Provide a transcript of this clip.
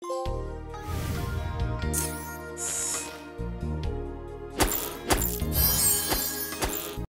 you